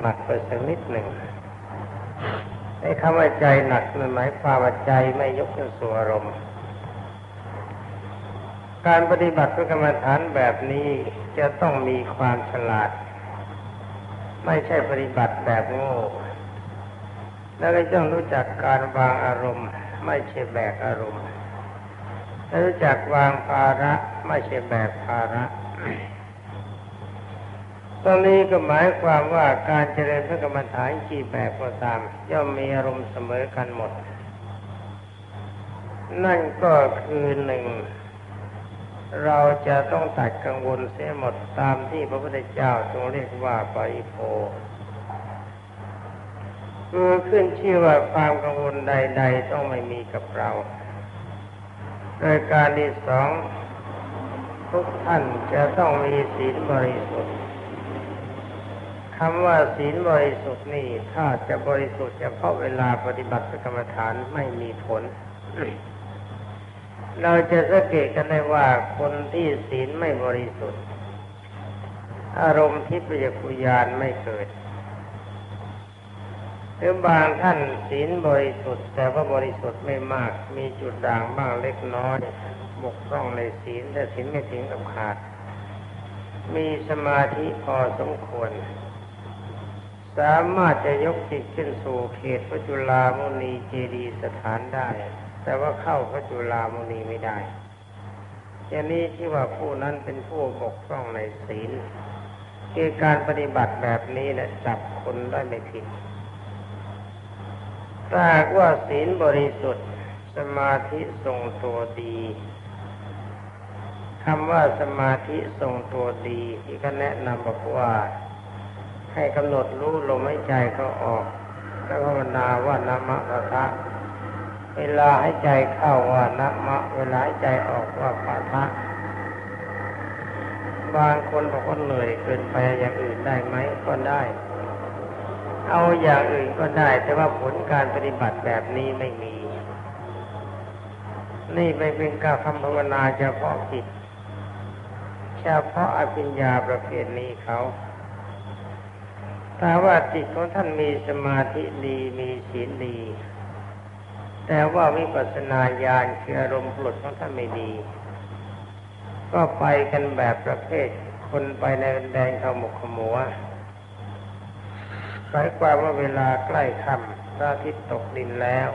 หนักไปสักนิดหนึ่งไอ้คำว่าใจหนักมันหมายความว่าใจไม่ยกขึ้นสู่อารมณ์ การปฏิบัติพระกรรมฐานแบบนี้จะต้องมีความฉลาด ไม่ใช่ปฏิบัติแบบโง่แล้วก็ต้องรู้จักการวางอารมณ์ ไม่ใช่แบกอารมณ์และรู้จักวางภาระ ไม่ใช่แบกภาระ ตรงนี้ก็หมายความว่าการเจริญพระกรรมฐานกี่แบบก็ตาม ย่อมมีอารมณ์เสมอกันหมด นั่นก็คือหนึ่ง เราจะต้องตัดกังวลเสียหมดตามที่พระพุทธเจ้าทรงเรียกว่าปริโภคือขึ้นชื่อว่าความกังวลใด ๆ ต้องไม่มีกับเรา โดยการที่สองทุกท่านจะต้องมีศีลบริสุทธิ์ คำว่าศีลบริสุทธิ์นี่ถ้าจะบริสุทธิ์เฉพาะเวลาปฏิบัติกรรมฐานไม่มีผล เราจะสังเกตกันได้ว่าคนที่ศีลไม่บริสุทธิ์ อารมณ์ทิพยคุยานไม่เกิดหรือบางท่านศีลบริสุทธิ์ แต่ว่าบริสุทธิ์ไม่มาก มีจุดด่างบ้างเล็กน้อยบกพร่องในศีลแต่ศีลไม่ถึงกับขาด มีสมาธิพอสมควร สามารถจะยกจิตขึ้นสู่เขตพระจุลามุนีเจดีสถานได้ แต่ว่าเข้าพระจุลามุนีไม่ได้อย่างนี้ที่ว่าผู้นั้นเป็นผู้บกพร่องในศีลคือการปฏิบัติแบบนี้แหละจับคนได้ไม่ผิดถ้าหากว่าศีลบริสุทธิ์สมาธิทรงตัวดีคำว่าสมาธิทรงตัวดีที่ก็แนะนำบอกว่า ให้กำหนดรู้ลมหายใจเขาออกแล้วภาวนาว่านามะปะทะเวลาให้ใจเข้าว่านามะ เวลาให้ใจออกว่าปะทะบางคนบอกว่าเหนื่อยเกินไปอย่างอื่นได้ไหมก็ได้ เอาอย่างอื่นก็ได้ แต่ว่าผลการปฏิบัติแบบนี้ไม่มี นี่ไม่เป็นการคำภาวนาเฉพาะจิตเฉพาะอภิญญาประเภทนี้เขาาว่าจิตของท่านมีสมาธิดีมีศีลดี แต่ว่าวิปัสสนาญาณคืออารมณ์ปลดของท่านไม่ดี ก็ไปกันแบบประเภท คนไปในแดงขาหมกขมัวหมายความว่าเวลาใกล้ค่ำพระอาทิตย์ตกดินแล้ว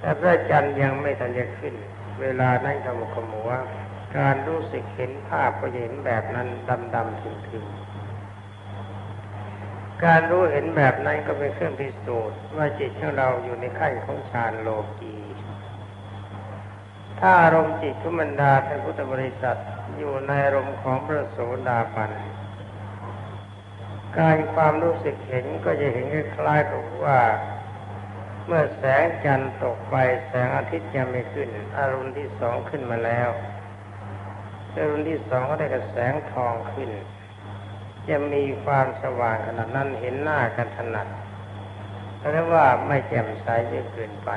แต่พระจันทร์ยังไม่ทันจะขึ้น เวลานั้นขมุกขมัว การรู้สึกเห็นภาพก็เห็นแบบนั้นดำๆถึงๆ การรู้เห็นแบบนั้นก็เป็นเครื่องพิสูจน์ว่าจิตของเราอยู่ในขั้นของฌานโลกีถ้าอารมณ์จิตทุมันดาท่านพุทธบริษัทอยู่ในอารมณ์ของพระโสดาบันการความรู้สึกเห็นก็จะเห็นคล้ายๆกับว่า เมื่อแสงจันทร์ตกไปแสงอาทิตย์ยังไม่ขึ้น อารมณ์ที่สองขึ้นมาแล้วอารมณ์ที่สองก็ได้กับแสงทองขึ้น จะมีความสว่างขนาดนั้นเห็นหน้ากันถนัดแต่ว่าไม่แจ่มใสจนเกินไป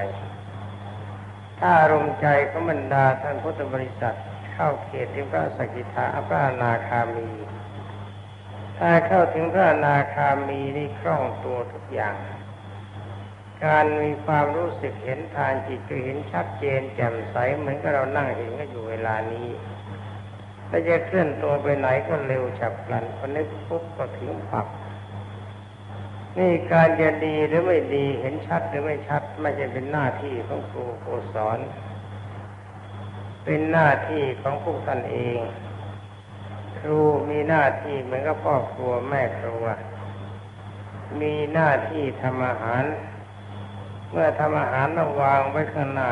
ถ้าอารมณ์ใจของบรรดาท่านพุทธบริษัทเข้าเขตที่พระสกิทาพระนาคามี ถ้าเข้าถึงพระนาคามีนี่คล่องตัวทุกอย่าง การมีความรู้สึกเห็นทางจิตก็เห็นชัดเจนแจ่มใสเหมือนกับเรานั่งเห็นก็อยู่เวลานี้ ถ้าจะเคลื่อนตัวไปไหนก็เร็วฉับพลันพอนึกปุ๊บก็ถึงปับนี่การจะดีหรือไม่ดีเห็นชัดหรือไม่ชัด ไม่ใช่เป็นหน้าที่ของครูครูสอน เป็นหน้าที่ของพวกท่านเอง ครูมีหน้าที่เหมือนกับพ่อครัวแม่ครัว มีหน้าที่ทำอาหาร เมื่อทำอาหารต้องวางไว้ข้างหน้า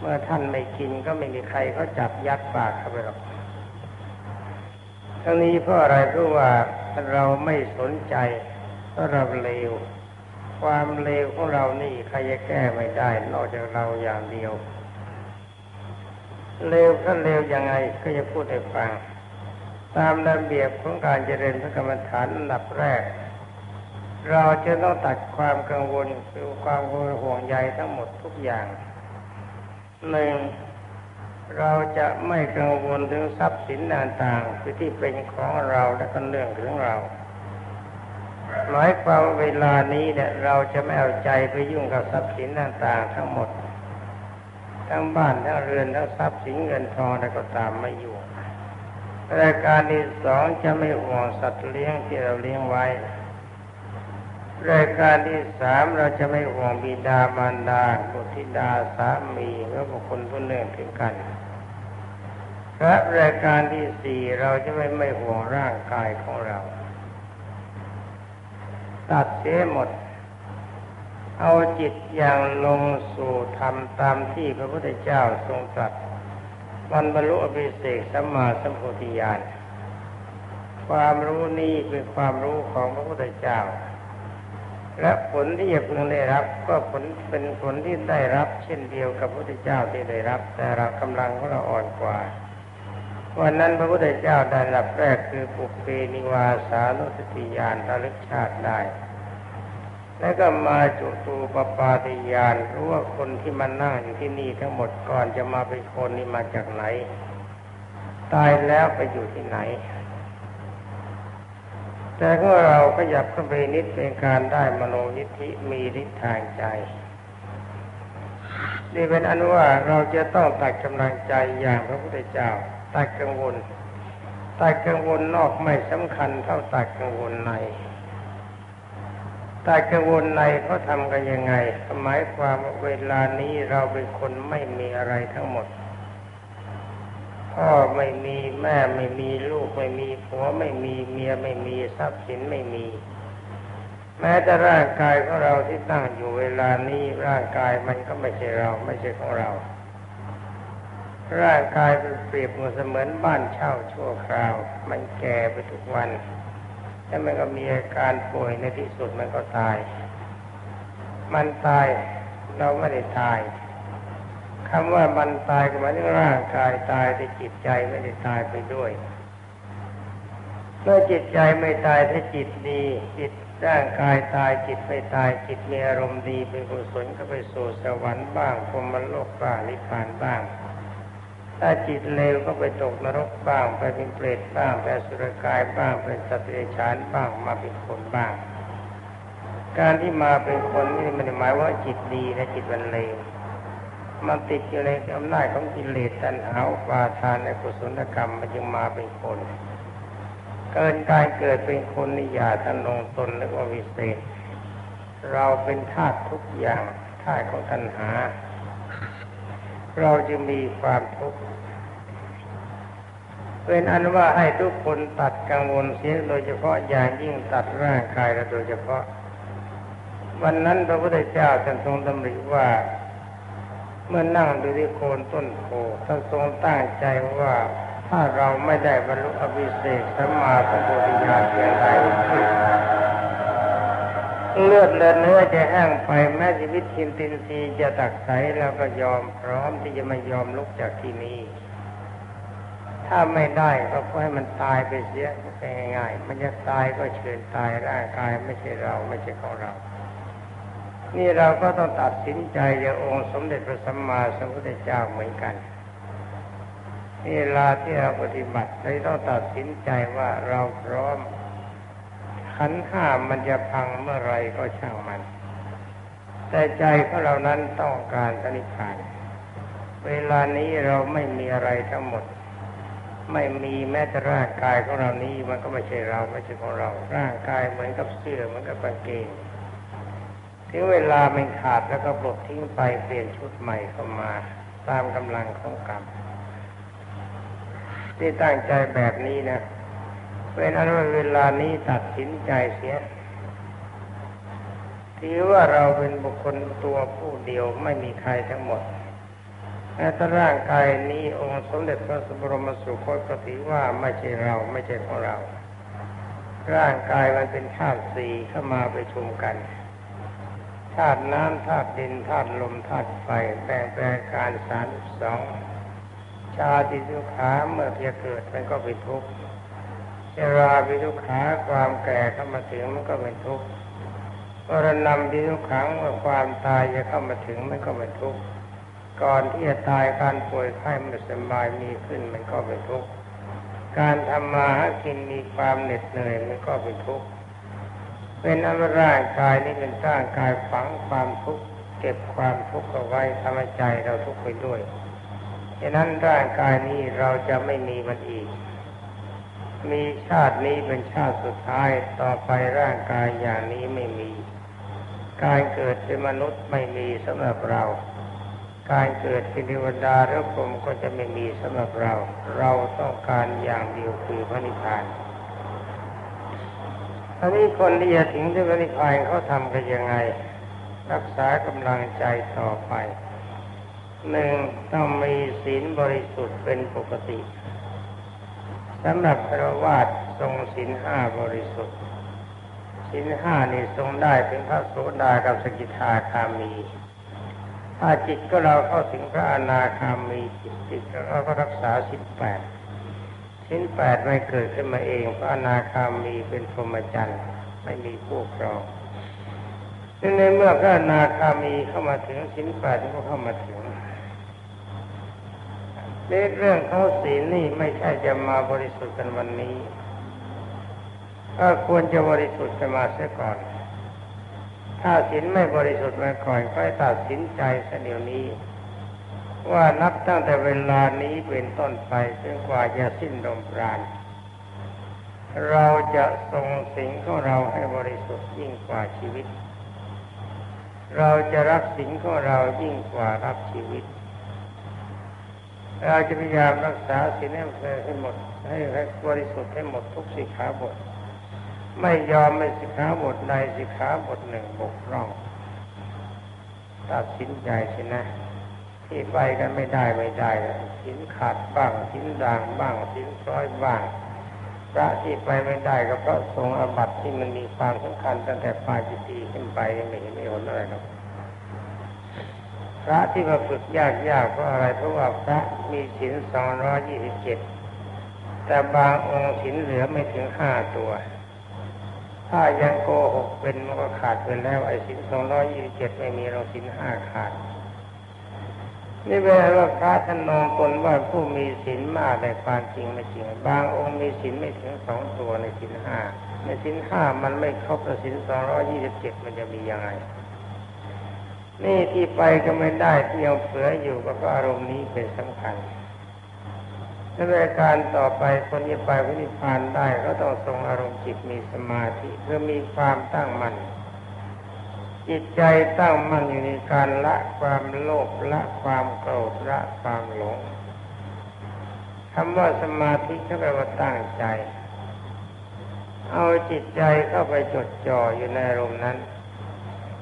เมื่อท่านไม่กินก็ไม่มีใครเขาจับยัดปากเข้าไปหรอก ทั้งนี้เพราะอะไรเพราะว่าเราไม่สนใจเพราะเราเลว ความเลวของเรานี่ใครจะแก้ไม่ได้ นอกจากเราอย่างเดียว เลวก็เลวยังไงก็จะพูดให้ฟัง ตามระเบียบของการเจริญพระกรรมฐานอันดับแรก เราจะต้องตัดความกังวลคือความห่วงใยทั้งหมดทุกอย่างหนึ่ง เราจะไม่กังวลถึงทรัพย์สินต่างๆคือที่เป็นของเราและก็เรื่องของเรา หมายความเวลานี้เนี่ยเราจะไม่เอาใจไปยุ่งกับทรัพย์สินต่างๆ ทั้งหมด ทั้งบ้านทั้งเรือนทั้งทรัพย์สินเงินทองอะไรก็ตามไม่อยู่รายการที่สองจะไม่ห่วงสัตว์เลี้ยงที่เราเลี้ยงไว้ รายการที่สามเราจะไม่ห่วงบิดามารดาบุตรธิดาสามีและบุคคลผู้เนื่องถึงกันและรายการที่สี่เราจะไม่ไม่ห่วงร่างกายของเรา ตัดเสียหมด เอาจิตอย่างลงสู่ธรรมตามที่พระพุทธเจ้าทรงตรัสวันบรรลุอภิเศกสัมมาสัมโพธิญาณความรู้นี้เป็นความรู้ของพระพุทธเจ้า และผลที่จะพึงได้รับ ก็ผลเป็นผลที่ได้รับ เช่นเดียวกับพระพุทธเจ้าที่ได้รับ แต่เรากำลังของเราอ่อนกว่าวันนั้นพระพุทธเจ้าได้รับแรกคือปุเพนิวาสานุสติญาณระลึกชาติได้ แล้วก็มาจุตูปปาติญาณรู้ว่าคนที่มานั่งอยู่ที่นี่ทั้งหมดก่อนจะมาเป็นคนนี่มาจากไหน ตายแล้วไปอยู่ที่ไหน แต่ก็เราก็ยากเข้าไปนิดเป็นการได้มโนยิทธิมีฤทธิ์ทางใจ นี่เป็นอันว่าเราจะต้องตัดกำลังใจอย่างพระพุทธเจ้าตัดกังวลตัดกังวลนอกไม่สำคัญเท่าตัดกังวลในตัดกังวลในเขาทำกันยังไงหมายความว่าเวลานี้เราเป็นคนไม่มีอะไรทั้งหมด พ่อไม่มีแม่ไม่มีลูกไม่มีผัวไม่มีเมียไม่มีทรัพย์สินไม่มี แม้แต่ร่างกายของเราที่ตั้งอยู่เวลานี้ร่างกายมันก็ไม่ใช่เราไม่ใช่ของเรา ร่างกายเป็นเปรียบเหมือนเสมือนบ้านเช่าชั่วคราว มันแก่ไปทุกวันแล้วมันก็มีอาการป่วยในที่สุดมันก็ตาย มันตายเราไม่ได้ตาย คำว่ามันตายก็หมายถึงร่างกายตายแต่จิตใจไม่ได้ตายไปด้วยเมื่อจิตใจไม่ตายถ้าจิตดี จิตร่างกายตายจิตไม่ตายจิตมีอารมณ์ดีเป็นกุศลก็ไปสู่สวรรค์บ้างพรมโลกบ้างนิพพานบ้าง ถ้าจิตเลวก็ไปตกนรกบ้าง ไปเป็นเปรตบ้างไปสุรกายบ้างเป็นสัตว์เดรัจฉานบ้างมาเป็นคนบ้าง การที่มาเป็นคนนี่มันหมายว่าจิตดีและจิตมันเลว มันติดอยู่ในอำนาจของกิเลสตัณหาปาทานในกุศลกรรมมันจึงมาเป็นคน เกินการเกิดเป็นคนนิยาทันลงตนและว่าวิเศษ เราเป็นธาตุทุกอย่างธาตุของตัณหา เราจะมีความทุกข์เป็นอันว่าให้ทุกคนตัดกังวลเสียโดยเฉพาะอย่างยิ่งตัดร่างกายและโดยเฉพาะ วันนั้นพระพุทธเจ้าท่านทรงดำริว่า เมื่อนั่งดูที่โคนต้นโพท่านทรงตั้งใจว่าถ้าเราไม่ได้บรรลุอภิเศษสัมมาสัมพุทธญาณเพียงใดเลือดเลือเนื้อจะแห้งไปแม้ชีวิตทินตินซีจะตักใสเราก็ยอมพร้อมที่จะไม่ยอมลุกจากที่นี้ถ้าไม่ได้ก็ให้มันตายไปเสียง่ายๆมันจะตายก็เชิญตายร่างกายไม่ใช่เราไม่ใช่ของเรา นี่เราก็ต้องตัดสินใจอย่างองค์สมเด็จพระสัมมาสัมพุทธเจ้าเหมือนกันนี่เวลาที่เราปฏิบัติเราต้องตัดสินใจว่าเราพร้อมขันห้ามันจะพังเมื่อไรก็ช่างมัน แต่ใจของเรานั้นต้องการสนิพาน เวลานี้เราไม่มีอะไรทั้งหมด ไม่มีแม้แต่ร่างกายของเรานี้มันก็ไม่ใช่เราไม่ใช่ของเรา ร่างกายเหมือนกับเสื้อเหมือนกับกางเกง ถึงเวลามันขาดแล้วก็ปลดทิ้งไปเปลี่ยนชุดใหม่เข้ามาตามกำลังของกรรมที่ตั้งใจแบบนี้นะเป็นอันว่าเวลานี้ตัดสินใจเสียถือว่าเราเป็นบุคคลตัวผู้เดียวไม่มีใครทั้งหมดแต่ถ้าร่างกายนี้องค์สมเด็จพระสบรมสุคตก็ถือว่าไม่ใช่เราไม่ใช่ของเรา ร่างกายมันเป็นธาตุสี่เข้ามาไปชุมกัน ธาตุน้ำธาตุดินธาตุลมธาตุไฟแปลงแปลงการสารสองชาติทุกขาเมื่อเพียเกิดมันก็เป็นทุกข์เจราวิทุกขาความแก่เข้ามาถึงมันก็เป็นทุกข์วรณำวิทุกขังเมื่อความตายจะเข้ามาถึงมันก็เป็นทุกข์ก่อนที่จะตายการป่วยไข้ไม่สบายมีขึ้นมันก็เป็นทุกข์การทำมาหากินมีความเหน็ดเหนื่อยมันก็เป็นทุกข์ เป็นอันว่าร่างกายนี้เป็นร่างกายฝังความทุกข์เก็บความทุกข์เอาไว้ทำให้ใจเราทุกข์ไปด้วยฉะนั้นร่างกายนี้เราจะไม่มีมันอีก มีชาตินี้เป็นชาติสุดท้ายต่อไปร่างกายอย่างนี้ไม่มี การเกิดเป็นมนุษย์ไม่มีสำหรับเรา การเกิดเป็นเทวดาหรือพรหมก็จะไม่มีสำหรับเรา เราต้องการอย่างเดียวคือพระนิพพาน อันนี้คนที่จะถึงที่พระนิพพานเขาทำกันยังไง รักษากำลังใจต่อไปหนึ่งต้องมีศีลบริสุทธิ์เป็นปกติสำหรับพระวาสทรงศีลห้าบริสุทธิ์ศีลห้านี่ทรงได้ถึงพระโสดากับสกิทาคามี ถ้าจิตก็เราเข้าถึงพระอนาคามีจิตจิตเราก็รักษาศีลแปด ศีลแปดไม่เกิดขึ้นมาเองพระอนาคามีเป็นพรหมจรรย์ไม่มีผู้ครองในเมื่อพระอนาคามีเข้ามาถึงศีลแปดก็เข้ามาถึงเรื่องเขาศีลนี่ไม่ใช่จะมาบริสุทธิ์กันวันนี้ก็ควรจะบริสุทธิ์กันมาเสียก่อน ถ้าศีลไม่บริสุทธิ์มาก่อนก็ตัดสินใจเสียเดี๋ยวนี้ ว่านับตั้งแต่เวลานี้เป็นต้นไปจนกว่าจะสิ้นลมปราณ เราจะทรงสิ่งของเราให้บริสุทธิ์ยิ่งกว่าชีวิต เราจะรักสิ่งของเรายิ่งกว่ารักชีวิต เราจะพยายามรักษาศีลให้หมดให้ให้บริสุทธิ์ให้หมดทุกสิกขาบท ไม่ยอมไม่สิกขาบทใดสิกขาบทหนึ่งบกพร่อง ตัดสินใจสินะ ที่ไปกันไม่ได้ไม่ได้สินขาดบ้างสินด่างบ้างสินซ้อยบ้างพระที่ไปไม่ได้ก็เพราะทรงอบัติที่มันมีความสำคัญตั้งแต่ปลายปีขึ้นไปไม่เห็นไม่ผลอะไรหรอกพระที่มาฝึกยากๆเพราะอะไรเพราะว่าพระมีศีลสองร้อยี่สิบเจ็ดแต่บางองค์ศีลเหลือไม่ถึงห้าตัว ถ้ายังโกหกเป็นมันก็ขาดไปแล้วไอ้ศีลสองร้อยี่สิบเจ็ดไม่มีเราศีลห้าขาด นี่แปลว่าพระท่านนองตนว่าผู้มีศีลมากแต่ความจริงไม่จริง บางองค์มีศีลไม่ถึงสองตัวในศีลห้าในศีลห้ามันไม่ครบศีลสองร้อยี่สิบเจ็ดมันจะมียังไง นี่ที่ไปก็ไม่ได้ที่ยังเผืออยู่ก็อารมณ์นี้เป็นสำคัญในรายการต่อไปคนที่ไปวินิพานได้ก็ต้องทรงอารมณ์จิตมีสมาธิเพื่อมีความตั้งมัน่น จิตใจตั้งมั่นอยู่ในการละความโลภละความโกรธละความหลงคำว่าสมาธิก็แปลว่าตั้งใจ เอาจิตใจเข้าไปจดจ่ออยู่ในอารมณ์นั้น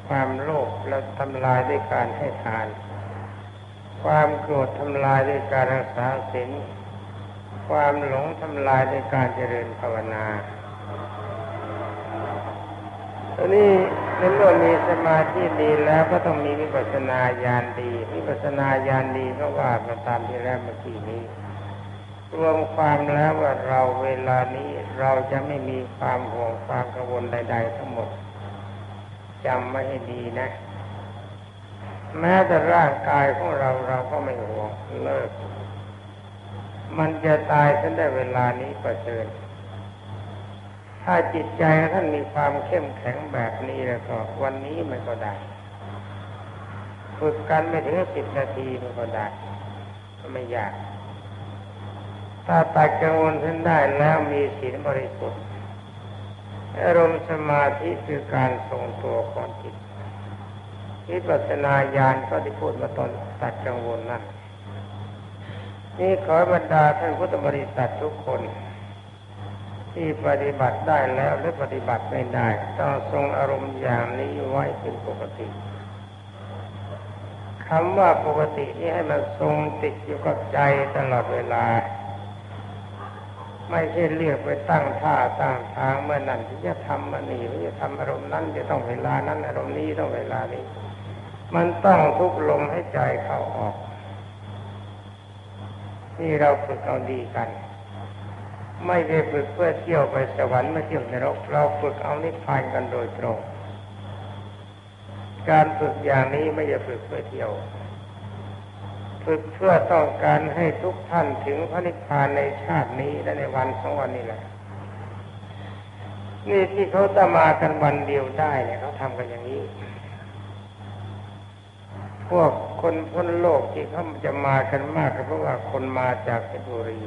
ความโลภเราทำลายด้วยการให้ทาน ความโกรธทำลายด้วยการรักษาศีลความหลงทำลายด้วยการเจริญภาวนาตอนนี้ ในเมื่อมีสมาธิดีแล้วก็ต้องมีวิปัสนาญาณดี วิปัสนาญาณดีก็ว่ามาตามที่แรกเมื่อกี้นี้ รวมความแล้วว่าเราเวลานี้เราจะไม่มีความห่วงความกังวลใด ๆ ทั้งหมดจำไว้ให้ดีนะ แม้แต่ร่างกายของเราเราก็ไม่ห่วงเลิก มันจะตายฉันได้เวลานี้ประเสริฐ ถ้าจิตใจท่านมีความเข้มแข็งแบบนี้แล้วก็ วันนี้มันก็ได้ ฝึกกันไม่ถึงสิบนาทีมันก็ได้ก็ไม่ยาก ถ้าตัดกังวลท่านได้แล้วมีศีลบริสุทธิ์อารมณ์สมาธิคือการทรงตัวของจิตวิปัสสนาญาณก็ที่พูดมาตอนตัดกังวลนั่นนี่ขอบรรดาท่านพุทธบริษัททุกคน ที่ปฏิบัติได้แล้วหรือปฏิบัติไม่ได้ ต้องทรงอารมณ์อย่างนี้ไว้เป็นปกติคำว่าปกตินี่ให้มันทรงติดอยู่กับใจตลอดเวลา ไม่ใช่เรียกไปตั้งท่าตั้งทางเมื่อนั้นที่จะทำมันนี่ที่จะทำอารมณ์นั้นจะต้องเวลานั้นอารมณ์นี้ต้องเวลานี้ มันต้องทุกลมให้ใจเข้าออก นี่เราฝึกเอาดีกัน ไม่ได้ฝึกเพื่อเที่ยวไปสวรรค์ไม่เที่ยวนรกเราฝึกเอานิพพานกันโดยตรง การฝึกอย่างนี้ไม่ใช่ฝึกเพื่อเที่ยว ฝึกเพื่อต้องการให้ทุกท่านถึงพระนิพพานในชาตินี้และในวันสองวันนี้แหละนี่ที่เขาจะมากันวันเดียวได้เนี่ยเขาทำกันอย่างนี้ พวกคนพ้นโลกที่เขาจะมากันมากก็เพราะว่าคนมาจากเพชรบุรี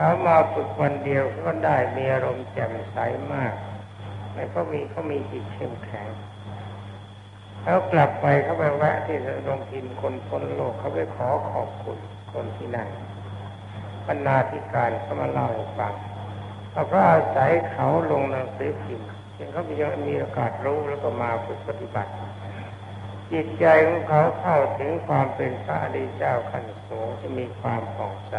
เขามาฝึกวันเดียวก็ได้มีอารมณ์แจ่มใสมากแล้วก็มีเขามีจิตเข้มแข็งเขากลับไปเขาไปแวะที่โรงพิมพ์คนพ้นโลกเขาไปขอขอบคุณคนที่นั่นบรรณาธิการเขามาเล่าให้ฟังเขาก็อาศัยเขาลงหนังสือพิมพ์ยังเขายังมีโอกาสรู้แล้วก็มาฝึกปฏิบัติ จิตใจของเขาเข้าถึงความเป็นพระอริยเจ้าขั้นสูงจะมีความผ่องใส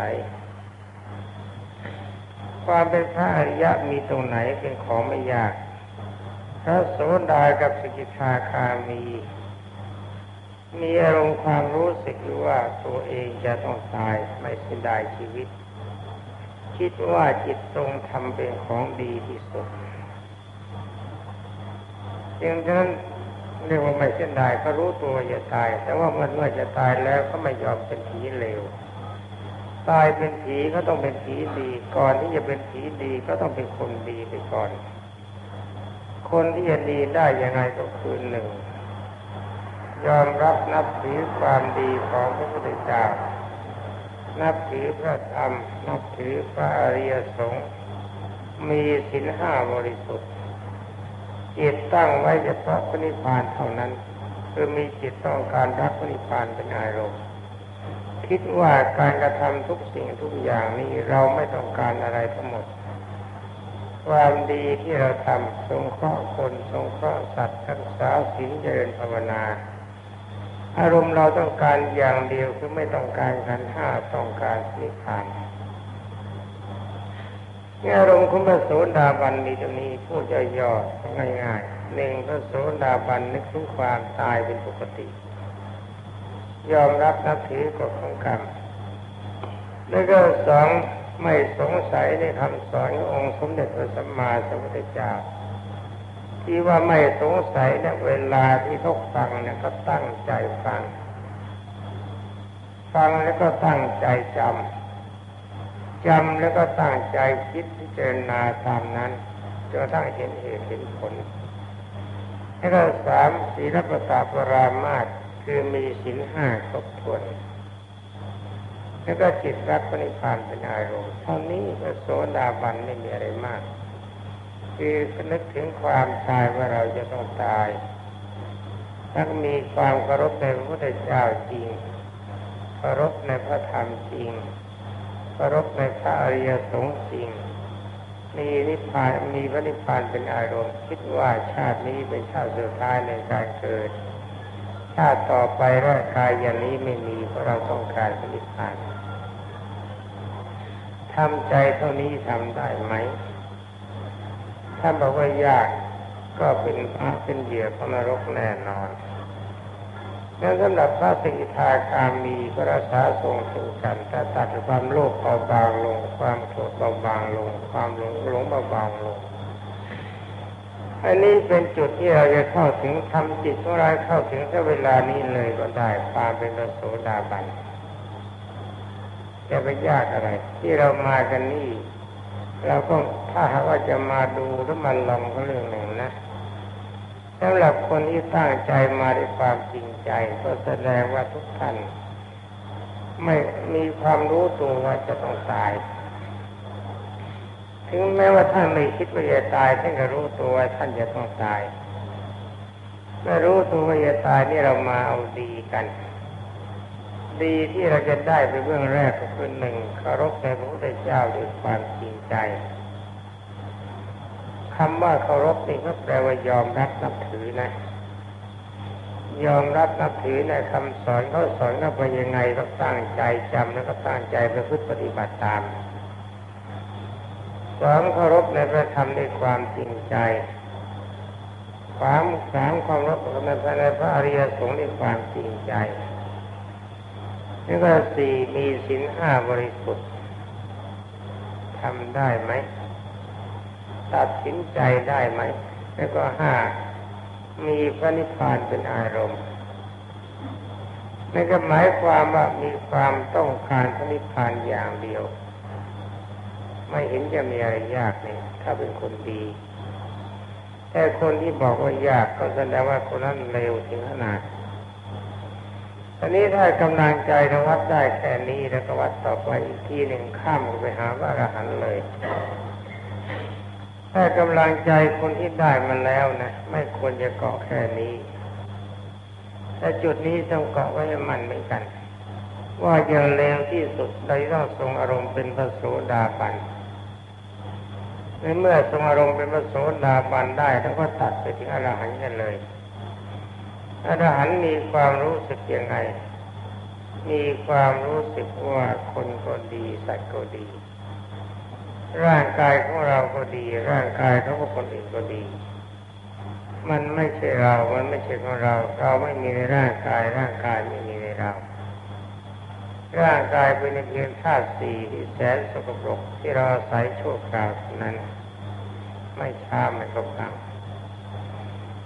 ความเป็นพระอริยะมีตรงไหนเป็นของไม่ยาก พระโสดากับสกิทาคามี มีอารมณ์ความรู้สึกว่าตัวเองจะต้องตายไม่เสียดายชีวิต คิดว่าจิตตรงทำเป็นของดีที่สุดจึงฉะนั้นเรียกว่าไม่เสียดายก็รู้ตัวจะตาย แต่ว่ามันเมื่อจะตายแล้วก็ไม่ยอมเป็นผีเลว ตายเป็นผีก็ต้องเป็นผีดี ก่อนที่จะเป็นผีดีก็ต้องเป็นคนดีไปก่อน คนที่จะดีได้ยังไงก็คือหนึ่งยอมรับนับถือความดีของพระพุทธเจ้า นับถือพระธรรม นับถือพระอริยสงฆ์ มีศีลห้าบริสุทธิ์ จิตตั้งไว้เฉพาะพระนิพพานเท่านั้น คือมีจิตต้องการรักพระนิพพานเป็นอารมณ์ คิดว่าการกระทำทุกสิ่งทุกอย่างนี้เราไม่ต้องการอะไรทั้งหมด ความดีที่เราทำสงเคราะห์คนสงเคราะห์สัตว์รักษาศีลเจริญภาวนา อารมณ์เราต้องการอย่างเดียวคือไม่ต้องการขันห้าต้องการนิพพานนี่อารมณ์ของพระโสดาบันมีตรงนี้พูดย่อๆง่ายๆหนึ่งพระโสดาบันนึกถึงความตายเป็นปกติ ยอมรับนับถือกฎของกรรม แล้วก็สองไม่สงสัยในคำสอนขององค์สมเด็จพระสัมมาสัมพุทธเจ้าที่ว่าไม่สงสัยเนี่ยเวลาที่เขาฟังเนี่ยก็ตั้งใจฟัง ฟังแล้วก็ตั้งใจจำจำแล้วก็ตั้งใจคิดพิจารณาตามนั้นจนทั้งเห็นเหตุเห็นผลแล้วก็สามศีลปตาปรามาต คือมีสินห้าครบถ้วนแล้วก็จิตรักปณิพานเป็นอารมณ์เท่านี้พระโสดาบันไม่มีอะไรมาก คือนึกถึงความตายว่าเราจะต้องตายถ้ามีความเคารพในพระพุทธเจ้าจริงเคารพในพระธรรมจริงเคารพในพระอริยสงฆ์จริงมีนิพพานมีพระนิพพานเป็นอารมณ์ คิดว่าชาตินี้เป็นชาติสุดท้ายในการเกิดาต่อไปร่างกายอย่างนี้ไม่มีเพราะเราต้องการผลิตภัณฑ์ทำใจเท่านี้ทำได้ไหม ถ้าบอกว่ายากก็เป็นพระเป็นเหยื่อของนรกแน่นอนนั้นสำหรับพระสิกขาคามีกรักษาทรงถึงกันถ้าตัดความโลภเบาบางลง ความโกรธเบาบางลง ความหลงหลงเบาบางลง อันนี้เป็นจุดที่เราจะเข้าถึงทำจิตของเราเข้าถึงถ้าเวลานี้เลยก็ได้ปาเป็นพระโสดาบันจะไปยากอะไร ที่เรามากันนี่เราก็ถ้าหากว่าจะมาดูแล้วมันลองก็เรื่องหนึ่งนะสำหรับคนที่ตั้งใจมาด้วยความจริงใจ ก็แสดงว่าทุกท่าน ไม่มีความรู้ตัวว่าจะต้องตาย ถึงแม้ว่าท่านไม่คิดว่าจะตายท่านก็รู้ตัวว่าท่านจะต้องตายเมื่อรู้ตัวว่าจะตายนี่เรามาเอาดีกัน ดีที่เราจะได้เป็นเบื้องแรกก็คือหนึ่งเคารพในพระพุทธเจ้าด้วยความจริงใจคำว่าเคารพนี่ก็แปลว่ายอมรับนับถือนะ ยอมรับนับถือในคำสอนเขาสอนก็ไปยังไงก็ตั้งใจจำแล้วก็ตั้งใจประพฤติปฏิบัติตาม สองเคารพในพระธรรมด้วยความจริงใจสามสามความรักในพระในพระอริยสงฆ์ด้วยความจริงใจแล้วก็สี่มีศีลห้าบริสุทธิ์ทำได้ไหมตัดสินใจได้ไหม แล้วก็ห้ามีพระนิพพานเป็นอารมณ์นั่นก็หมายความว่ามีความต้องการพระนิพพานอย่างเดียว ไม่เห็นจะมีอะไรยากเลยถ้าเป็นคนดี แต่คนที่บอกว่ายากก็แสดงว่าคนนั้นเร็วถึงขนาดตอนนี้ถ้ากำลังใจนวัดได้แค่นี้แล้วก็วัดต่อไปอีกทีหนึ่งข้ามไปหาว่าอรหันเลย ถ้ากำลังใจคนที่ได้มาแล้วนะ ไม่ควรจะเกาะแค่นี้ แต่จุดนี้ต้องเกาะไว้มันเหมือนกัน ว่าอย่างเร็วที่สุดเราต้องทรงอารมณ์เป็นพระโสดาบัน ในเมื่อทรงอารมณ์เป็นพระโสดาบันได้แล้วก็ตัดไปถึงอรหันต์กันเลย อรหันต์มีความรู้สึกยังไง มีความรู้สึกว่าคนก็ดีสัตว์ก็ดี ร่างกายของเราก็ดี ร่างกายของคนอื่นก็ดี มันไม่ใช่เรา มันไม่ใช่ของเรา เราไม่มีในร่างกาย ร่างกายไม่มีในเรา ร่างกายเป็นเพียงธาตุสี่ที่แสนสกปรกที่เราอาศัยชั่วคราวนั้น ไม่ช้าไม่ก็พัง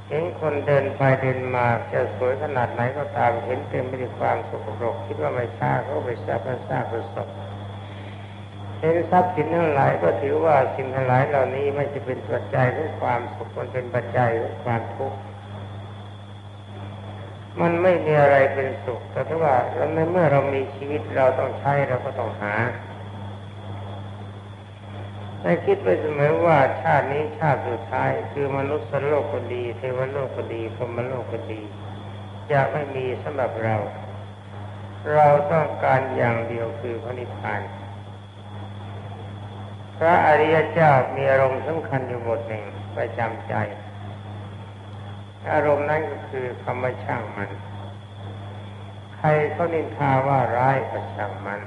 เห็นคนเดินไปเดินมาจะสวยขนาดไหนก็ตามเห็นเต็มไปด้วยความสกปรกคิดว่าไม่ช้าก็ไปทราบก็ทราบประสบเห็นทรัพย์สินทั้งหลายก็ถือว่าสิ่งทั้งหลายเหล่านี้ไม่จะเป็นปัจจัยของความสุขมันเป็นปัจจัยของความทุกข์ มันไม่มีอะไรเป็นสุข แต่ถ้าว่าในเมื่อเรามีชีวิตเราต้องใช้เราก็ต้องหาให้คิดไปเสมอว่าชาตินี้ชาติสุดท้าย คือมนุษย์โลกก็ดี เทวโลกก็ดีพรมโลกก็ดีจะไม่มีสำหรับเรา เราต้องการอย่างเดียวคือพระนิพพานพระอริยเจ้ามีอารมณ์สำคัญอยู่บทหนึ่งประจำใจ อารมณ์นั้นก็คือคำว่าช่างมัน ใครเขานินทาว่าร้ายก็ช่างมัน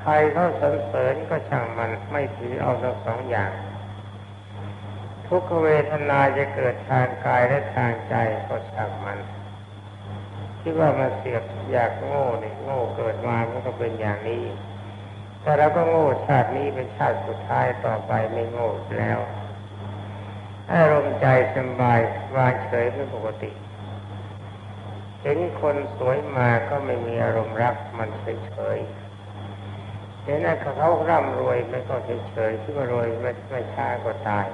ใครเขาสรรเสริญก็ช่างมันไม่ถือเอาทั้งสองอย่าง ทุกขเวทนาจะเกิดทางกายและทางใจก็ช่างมันที่ว่ามาเสียบอยากโง่เนี่ยโง่เกิดมามันก็เป็นอย่างนี้ แต่เราก็โง่ชาตินี้เป็นชาติสุดท้ายต่อไปไม่โง่แล้ว อารมณ์ใจสบายวางเฉยเป็นปกติ เห็นคนสวยมาก็ไม่มีอารมณ์รักมันเฉยเฉยเห็นว่าเขาร่ำรวยไม่ก็เฉยๆที่ว่ารวยไม่ไม่ช้าก็ตาย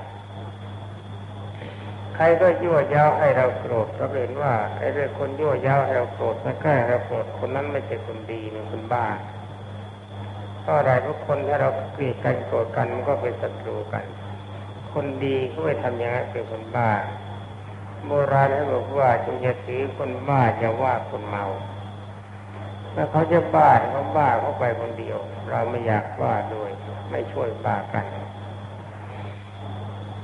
ใครก็ยั่วย้าให้เราโกรธเราเห็นว่าไอ้เรื่องคนยั่วย้าให้เราโกรธไม่แก้เราโกรธคนนั้นไม่ใช่คนดีเป็นคนบ้าเพราะอะไรเพราะคนถ้าเราเกลียดกันโกรธกันมันก็เป็นศัตรูกัน คนดีก็ไม่ทำอย่างนั้นเป็นคนบ้า โบราณเขาบอกว่าจงอย่าถือคนบ้าอย่าว่าคนเมาถ้าเขาจะบ้าเขาบ้าเขาไปคนเดียว เราไม่อยากบ้าด้วย ไม่ช่วยบ้ากัน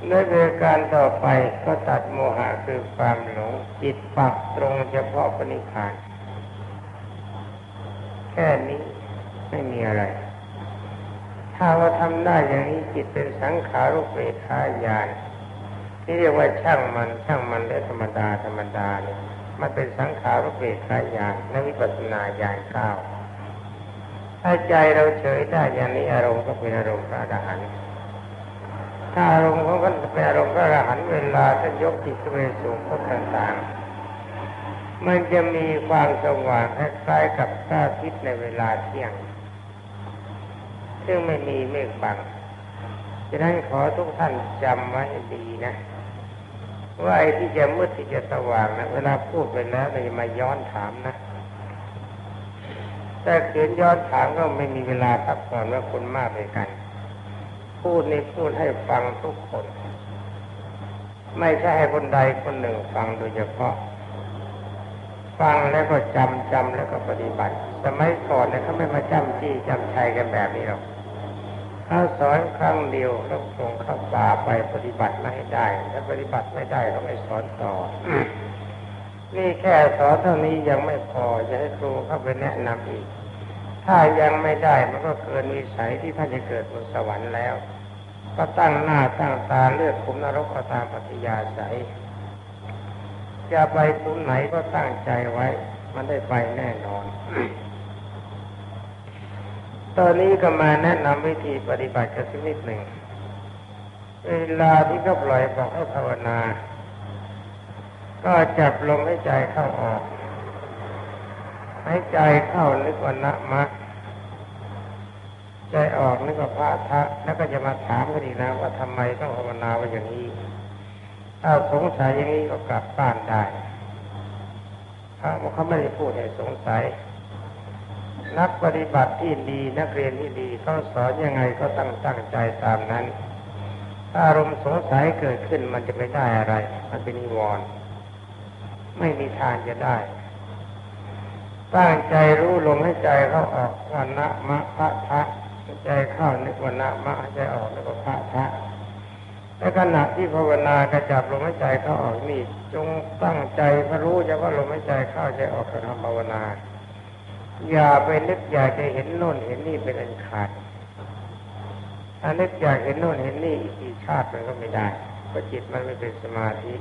ในเวลการต่อไปก็ตัดโมหะคือความหลงจิตปักตรงเฉพาะปณิพาน แค่นี้ไม่มีอะไร ถ้าว่าทำได้อย่างนี้จิตเป็นสังขารุปเวทายานที่เรียกว่าช่างมันช่างมันได้ธรรมดาธรรมดาเนี่ยมันเป็นสังขารุเปรตายญาณนวิปัสนาญาณเก้าถ้าใจเราเฉยได้อย่างนี้อารมณ์ก็เป็นอารมณ์พระอรหันต์ถ้าอารมณ์ของมันเป็นอารมณ์พระอรหันต์เวลาท่านยกจิตไปสูงพบต่างๆมันจะมีความสว่างคล้ายๆกับพระอาทิตย์ในเวลาเที่ยง ซึ่งไม่มีเมฆบังฉะนั้นขอทุกท่านจำไว้ดีนะว่าไอ้ที่จะมืดที่จะสว่างนะเวลาพูดไปแล้วเราจะมาย้อนถามนะแต่เขียนย้อนถามก็ไม่มีเวลาพักผ่อนว่าคนมากเลยกัน พูดนี่พูดให้ฟังทุกคน ไม่ใช่ให้คนใดคนหนึ่งฟังโดยเฉพาะ ฟังแล้วก็จำจำแล้วก็ปฏิบัติสมัยก่อนเนี่ยเขาไม่มาจำจี้จำชัยกันแบบนี้หรอก ถ้าสอนครั้งเดียวแล้วส่งเข้าป่าไปปฏิบัติไม่ได้ ถ้าปฏิบัติไม่ได้ก็ไม่สอนต่อ นี่แค่สอนเท่านี้ยังไม่พอจะให้ครูเข้าไปแนะนำอีก ถ้ายังไม่ได้มันก็เกินวิสัยที่ท่านจะเกิดบนสวรรค์แล้ว ก็ตั้งหน้าตั้งตาเลือกคุมนรกก็ตามปฏิยาสัยจะไปทุนไหนก็ตั้งใจไว้ มันได้ไปแน่นอน ตอนนี้ก็มาแนะนำวิธีปฏิบัติกันสักนิดหนึ่ง เวลาที่เขาปล่อยบอกให้ภาวนา ก็จับลมให้ใจเข้าออก ให้ใจเข้านึกว่านะมะ ใจออกนึกว่าพระทะ แล้วก็จะมาถามกันอีกนะว่าทำไมต้องภาวนาว่าอย่างนี้ ถ้าสงสัยอย่างนี้ก็กลับบ้านได้พระเขาไม่ได้พูดให้สงสัย นักปฏิบัติที่ดีนักเรียนที่ดีเขาสอนยังไงก็ตั้งตั้งใจตามนั้น ถ้าอารมณ์สงสัยเกิดขึ้นมันจะไม่ได้อะไร มันเป็นนิวรณ์ไม่มีทางจะได้ ตั้งใจรู้ลมให้ใจเข้าออกวันนะมะพระทะใจเข้านึกวันนะมะใจออกนึกว่าพระทะในขณะที่ภาวนากระจับลมหายใจเข้าออกนี่ จงตั้งใจพรู้จะว่าลมหายใจเข้าใจออกกระทำภาวนา อย่าไปนึกอยากจะเห็นโน่นเห็นนี่เป็นอันขาดถ้านึกอยากเห็นโน่นเห็นนี่อีกชาติมันก็ไม่ได้เพราะจิตมันไม่เป็นสมาธิ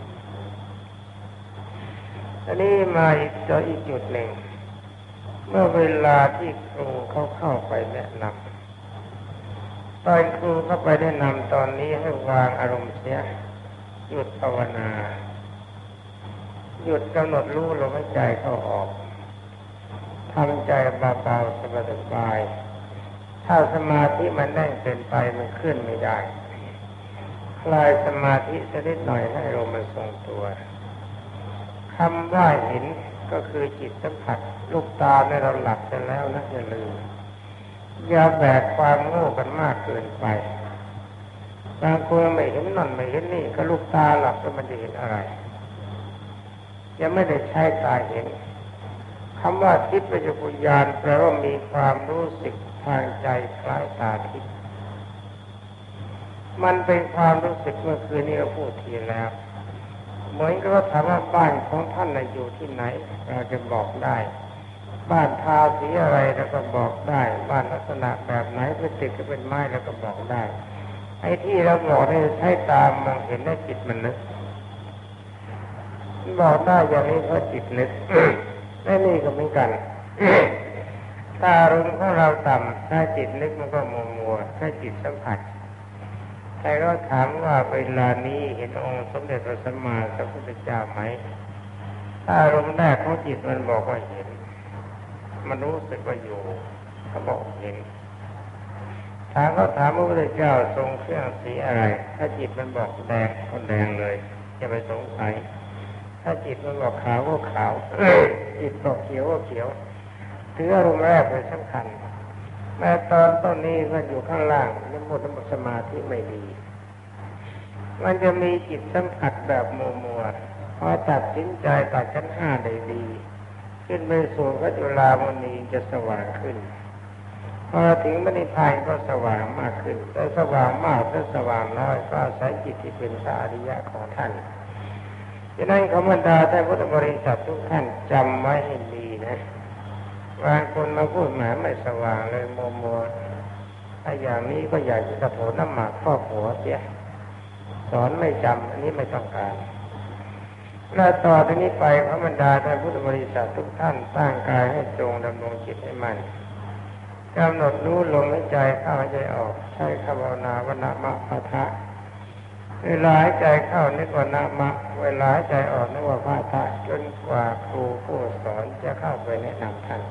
อันนี้มาอีกตัวอีกจุดหนึ่ง เมื่อเวลาที่ครูเขาเข้าไปแนะนำตอนครูเข้าไปแนะนำตอนนี้ให้วางอารมณ์เสียหยุดภาวนา หยุดกำหนดรู้ลมหายใจเข้าออก ทำใจเบาๆสบายๆถ้าสมาธิมันแน่นเกินไปมันขึ้นไม่ได้ คลายสมาธิสักนิดหน่อยให้ลมมันทรงตัวคำว่าเห็นก็คือจิตสัมผัสลูกตาในเราหลับไปแล้วนะอย่าลืมอย่าแบกความโง่กันมากเกินไปบางคนไม่เห็นนั่นไม่เห็นนี่ก็ลูกตาหลับแล้วมันจะเห็นอะไรยังไม่ได้ใช้ตาเห็น คำว่าทิพยจุญญาณแปลว่ามีความรู้สึกทางใจคล้ายตาทิพย์มันเป็นความรู้สึกเมื่อคืนนี้เราพูดทีแล้ว เหมือนกับว่าถามว่าบ้านของท่านอยู่ที่ไหน เราจะบอกได้ บ้านทาสีอะไรเราก็บอกได้ บ้านลักษณะแบบไหนเป็นตึกก็เป็นไม้เราก็บอกได้ ไอ้ที่เราบอกได้ใช้ตามมองเห็นได้จิตมันนึกบอกได้อย่างนี้เพราะจิตนึก และนี่ก็เหมือนกัน ถ้าอารมณ์ของเราต่ำถ้าจิตนึกมันก็มัวมัว ถ้าจิตสัมผัสใครก็ถามว่าเวลานี้เห็นองค์สมเด็จพระสัมมาสัมพุทธเจ้าไหม ถ้าอารมณ์แรกของจิตมันบอกว่าเห็น มันรู้สึกว่าอยู่เขาบอกเห็นถามเขาถามพระพุทธเจ้าทรงเครื่องสีอะไร ถ้าจิตมันบอกแดงก็แดงเลยอย่าไปสงสัย ถ้าจิตมันบอกขาวก็ขาวจิตบอกเขียวก็เขียวถืออารมณ์แรกเป็นสำคัญแม้ตอนต้นนี้มันอยู่ข้างล่างนหมดหมดสมาธิไม่ดี มันจะมีจิตสัมผัสแบบมัวมัวพอตัดสินใจตัดชั้นห้าได้ดี ขึ้นไปสู่พระจุลามณีจะสว่างขึ้นพอถึงมณีพายก็สว่างมากขึ้น แต่สว่างมากหรือสว่างน้อยก็อาศัยจิตที่เป็นสาริยะของท่าน ดังนั้นขบันดาท่านพุทธบริษัททุกท่านจำไว้ให้ดีนะบางคนมาพูดหมาไม่สว่างเลยมัวมัวถ้าอย่างนี้ก็อยากจะโถนน้ำหมากข้อหัวเสียสอนไม่จำอันนี้ไม่ต้องการและต่อจากนี้ไปพระบรรดาท่านพุทธบริษัททุกท่านตั้งกายให้ตรงดำรงจิตให้มันกำหนดรู้ลมหายใจเข้าหายใจออก ใช้คำภาวนาวนามะพะทะ เวลาหายใจเข้านึกว่านามะ เวลาหายใจออกนึกว่าพระทะจนกว่าครูผู้สอนจะเข้าไปแนะนำท่าน